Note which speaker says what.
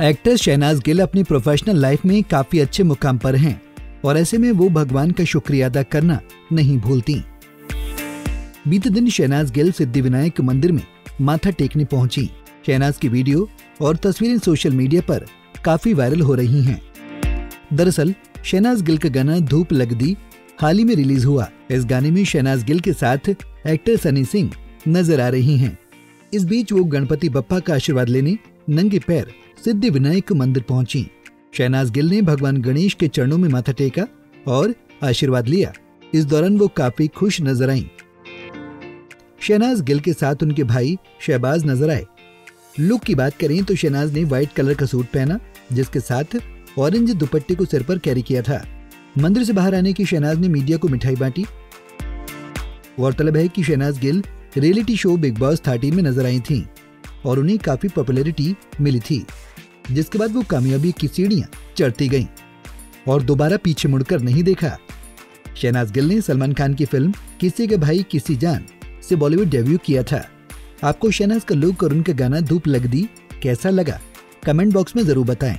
Speaker 1: Actor Shehnaaz Gill अपनी professional life में काफ़ी अच्छे मुकाम पर हैं, और ऐसे में वो भगवान का शुक्रिया अदा करना नहीं भूलती बीते दिन शहनाज गिल सिद्धि विनायक मंदिर में माथा टेकने पहुँची शहनाज की वीडियो और तस्वीरें सोशल मीडिया पर काफ़ी वायरल हो रही हैं। दरअसल, शहनाज गिल का गाना धूप लग दी हाल ही में रिलीज़ हुआ इस गाने में शहनाज गिल के साथ एक्टर सनी सिंह नज़र आ रही हैं। इस बीच वो गणपति बप्पा का आशीर्वाद लेने नंगे पैर सिद्धि विनायक मंदिर पहुँची। शहनाज गिल ने भगवान गणेश के चरणों में माथा टेका और आशीर्वाद लिया। इस दौरान वो काफ़ी खुश नज़र आईं। शहनाज गिल के साथ उनके भाई शहबाज नज़र आए। लुक की बात करें तो शहनाज ने व्हाइट कलर का सूट पहना, जिसके साथ ऑरेंज दुपट्टे को सिर पर कैरी किया था। मंदिर से बाहर आने की शहनाज ने मीडिया को मिठाई बांटी। गौरतलब है कि Shehnaaz Gill reality show Bigg Boss thirteen में नज़र आई थी। और उन्हें काफ़ी पॉपुलैरिटी मिली थी, जिसके बाद वो कामयाबी की सीढ़ियाँ चढ़ती गईं और दोबारा पीछे मुड़कर नहीं देखा। शहनाज गिल ने सलमान खान की फ़िल्म किसी के भाई, किसी जान से बॉलीवुड डेब्यू किया था। आपको शहनाज का लुक और उनका गाना धूप लग दी कैसा लगा? कमेंट बॉक्स में ज़रूर बताएँ।